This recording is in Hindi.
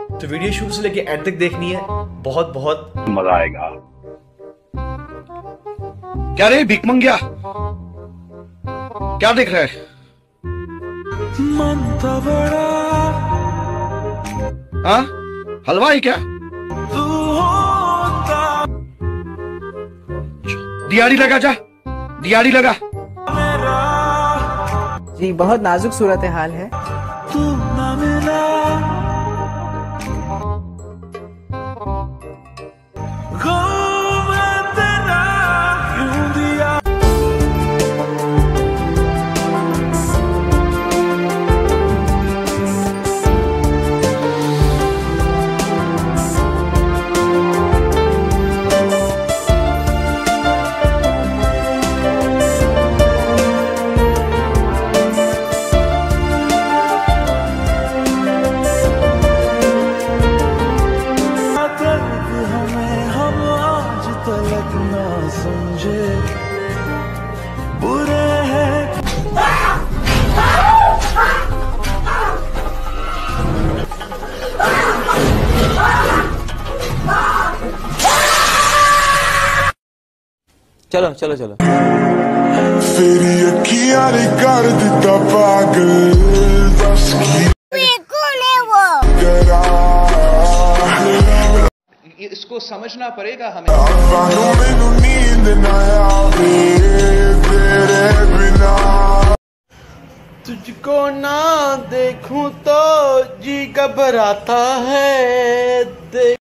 तो वीडियो शुरू से लेके एंड तक देखनी है। बहुत बहुत मज़ा आएगा। क्या रे भिक मंगिया क्या देख रहा है? हाँ? हलवा है क्या? दिहाड़ी लगा जा। दिहाड़ी लगा। जी बहुत नाजुक सूरत हाल है। समझे। बुरे हैं। चलो चलो चलो। तेरी अखियाँ ने कर दिता पागल। ये इसको समझना पड़ेगा हमें। तुझको ना देखूँ तो जी घबराता है। देख